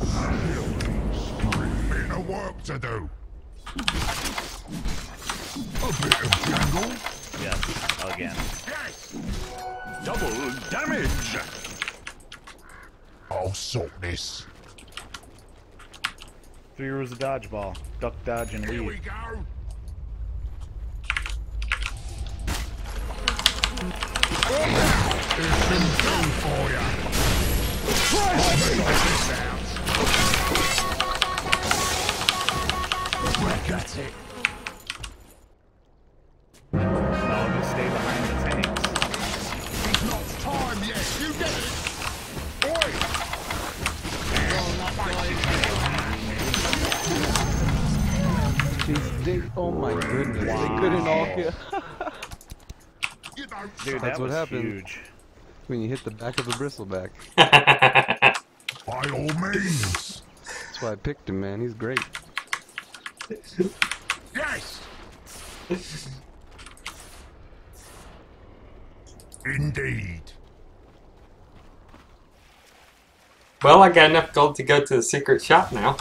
Bit of work to do. A bit of jangle. Yes, again. Yes. Double damage. I'll sort this. Three rules of dodgeball. Duck, dodge, and Here we leave. go. Here's some for ya. That's it. No, just stay behind the tanks. It's not time yet. You get it? Oi! Jeez, they, oh my goodness, they couldn't all kill. You don't Dude, That's that what was happens. huge. when you hit the back of a bristleback. By all means. That's why I picked him, man. He's great. Yes. Indeed. Well, I got enough gold to go to the secret shop now.